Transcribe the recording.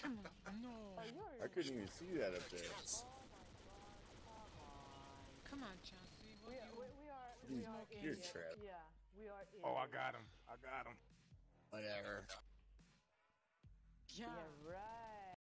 Come on, no. I couldn't even see that up there. Come on, Chelsea. We are, we, we are, we are in you're trapped. Yeah, we are in Oh, I got him. I got him. Whatever. Yeah. Yeah,